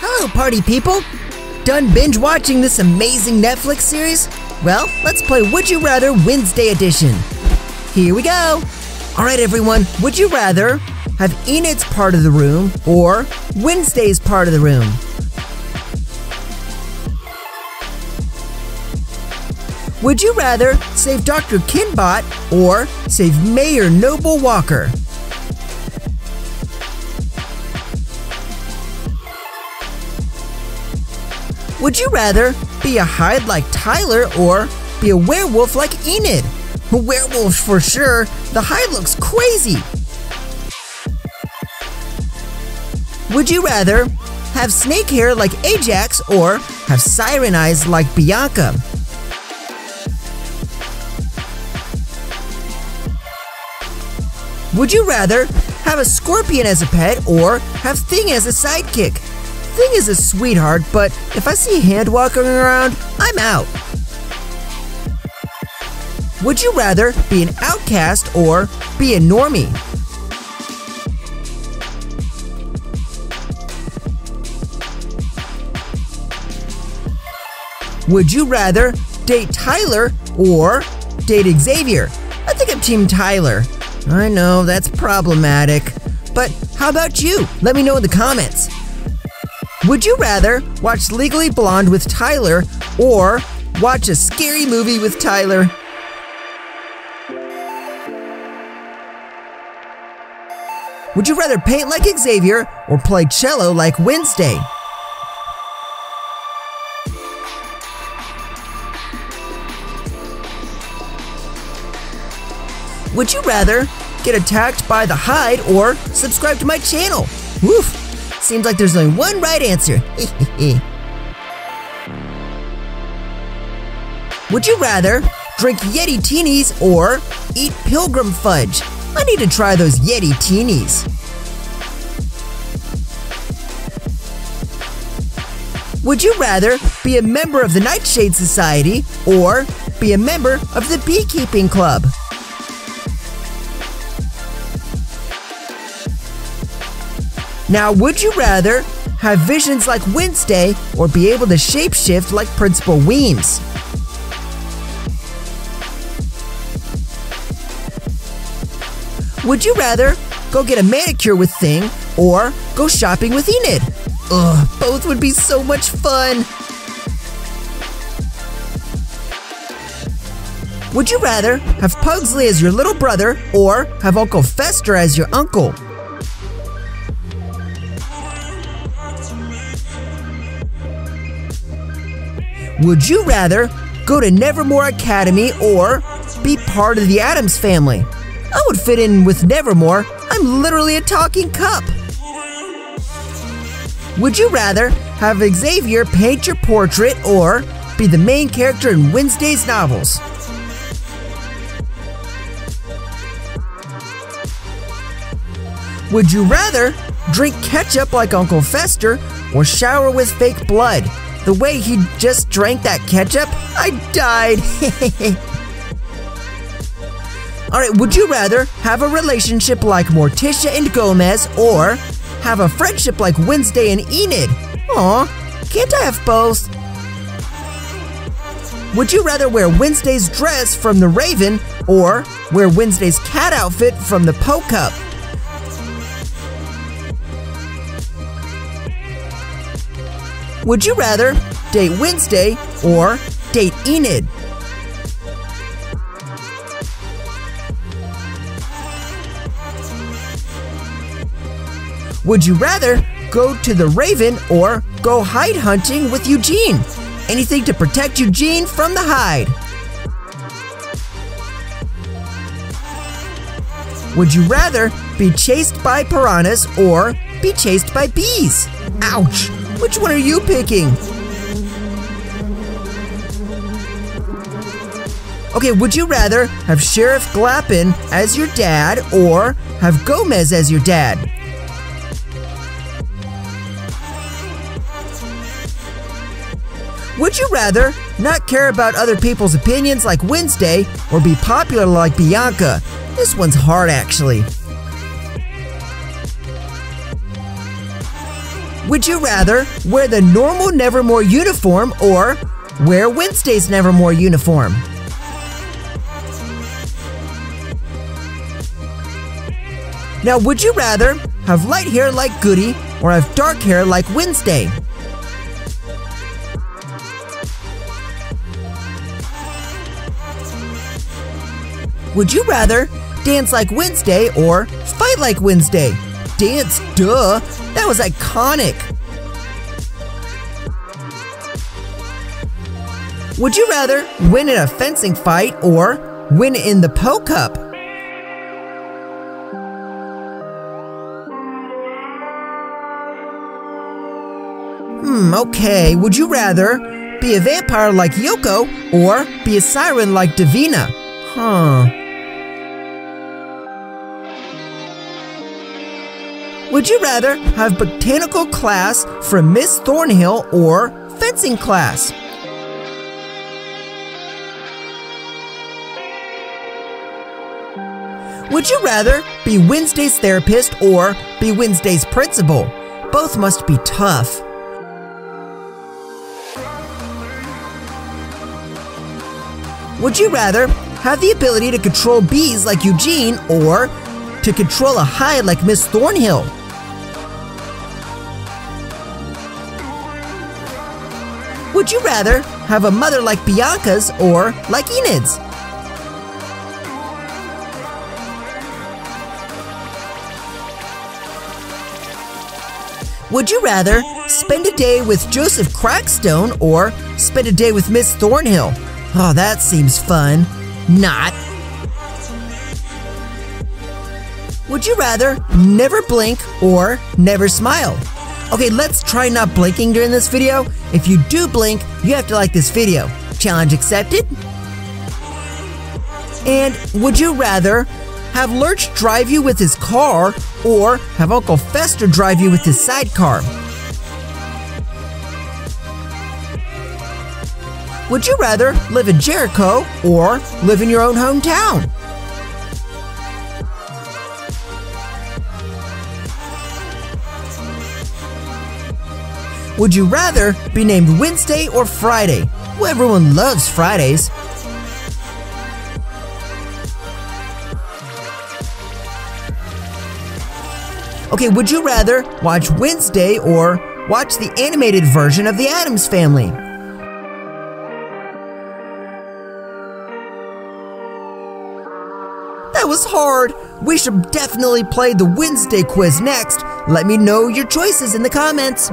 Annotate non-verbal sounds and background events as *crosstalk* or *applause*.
Hello, party people! Done binge watching this amazing Netflix series? Well, let's play Would You Rather Wednesday Edition. Here we go! Alright, everyone, would you rather have Enid's part of the room or Wednesday's part of the room? Would you rather save Dr. Kinbott or save Mayor Noble Walker? Would you rather be a Hyde like Tyler or be a werewolf like Enid? A werewolf for sure. The Hyde looks crazy. Would you rather have snake hair like Ajax or have siren eyes like Bianca? Would you rather have a scorpion as a pet or have Thing as a sidekick? Thing is a sweetheart, but if I see a hand walking around, I'm out. Would you rather be an outcast or be a normie? Would you rather date Tyler or date Xavier? I think I'm Team Tyler. I know that's problematic. But how about you? Let me know in the comments. Would you rather watch Legally Blonde with Tyler or watch a scary movie with Tyler? Would you rather paint like Xavier or play cello like Wednesday? Would you rather get attacked by the Hyde or subscribe to my channel? Woof! Seems like there's only one right answer. *laughs* Would you rather drink Yeti Teenies or eat Pilgrim Fudge? I need to try those Yeti Teenies. Would you rather be a member of the Nightshade Society or be a member of the Beekeeping Club? Now, would you rather have visions like Wednesday or be able to shapeshift like Principal Weems? Would you rather go get a manicure with Thing or go shopping with Enid? Ugh, both would be so much fun. Would you rather have Pugsley as your little brother or have Uncle Fester as your uncle? Would you rather go to Nevermore Academy or be part of the Addams family? I would fit in with Nevermore. I'm literally a talking cup. Would you rather have Xavier paint your portrait or be the main character in Wednesday's novels? Would you rather drink ketchup like Uncle Fester or shower with fake blood? The way he just drank that ketchup, I died. *laughs* Alright, would you rather have a relationship like Morticia and Gomez or have a friendship like Wednesday and Enid? Aw, can't I have both? Would you rather wear Wednesday's dress from The Raven or wear Wednesday's cat outfit from The Poe Cup? Would you rather date Wednesday or date Enid? Would you rather go to the Raven or go Hyde hunting with Eugene? Anything to protect Eugene from the Hyde. Would you rather be chased by piranhas or be chased by bees? Ouch! Which one are you picking? Okay, would you rather have Sheriff Galpin as your dad or have Gomez as your dad? Would you rather not care about other people's opinions like Wednesday or be popular like Bianca? This one's hard actually. Would you rather wear the normal Nevermore uniform or wear Wednesday's Nevermore uniform? Now, would you rather have light hair like Goody or have dark hair like Wednesday? Would you rather dance like Wednesday or fight like Wednesday? Dance, duh! That was iconic! Would you rather win in a fencing fight or win in the Poe Cup? Hmm, okay. Would you rather be a vampire like Yoko or be a siren like Davina? Huh. Would you rather have botanical class from Miss Thornhill or fencing class? Would you rather be Wednesday's therapist or be Wednesday's principal? Both must be tough. Would you rather have the ability to control bees like Eugene or to control a hive like Miss Thornhill? Would you rather have a mother like Bianca's or like Enid's? Would you rather spend a day with Joseph Crackstone or spend a day with Miss Thornhill? Oh, that seems fun. Not. Would you rather never blink or never smile? Okay, let's try not blinking during this video. If you do blink, you have to like this video. Challenge accepted? And would you rather have Lurch drive you with his car or have Uncle Fester drive you with his sidecar? Would you rather live in Jericho or live in your own hometown? Would you rather be named Wednesday or Friday? Well, everyone loves Fridays. Okay, would you rather watch Wednesday or watch the animated version of The Addams Family? That was hard. We should definitely play the Wednesday quiz next. Let me know your choices in the comments.